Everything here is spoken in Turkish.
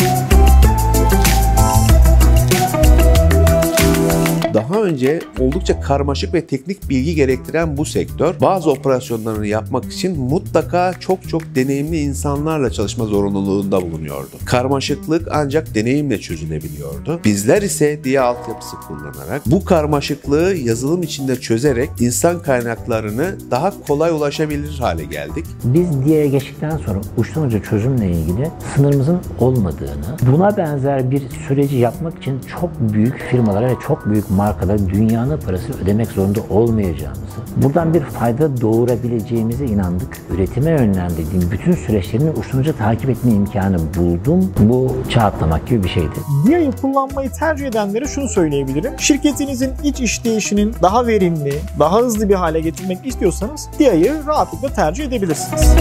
Thank you. Önce oldukça karmaşık ve teknik bilgi gerektiren bu sektör bazı operasyonlarını yapmak için mutlaka çok çok deneyimli insanlarla çalışma zorunluluğunda bulunuyordu. Karmaşıklık ancak deneyimle çözülebiliyordu. Bizler ise DIA altyapısı kullanarak bu karmaşıklığı yazılım içinde çözerek insan kaynaklarını daha kolay ulaşabilir hale geldik. Biz DIA'ya geçtikten sonra uçtan uca çözümle ilgili sınırımızın olmadığını, buna benzer bir süreci yapmak için çok büyük firmalara ve çok büyük markalara dünyanın parası ödemek zorunda olmayacağımızı, buradan bir fayda doğurabileceğimize inandık. Üretime yönlendirdiğim bütün süreçlerini uçtan uca takip etme imkanı buldum. Bu çağ gibi bir şeydi. DIA'yı kullanmayı tercih edenlere şunu söyleyebilirim. Şirketinizin iç işleyişinin daha verimli, daha hızlı bir hale getirmek istiyorsanız DIA'yı rahatlıkla tercih edebilirsiniz.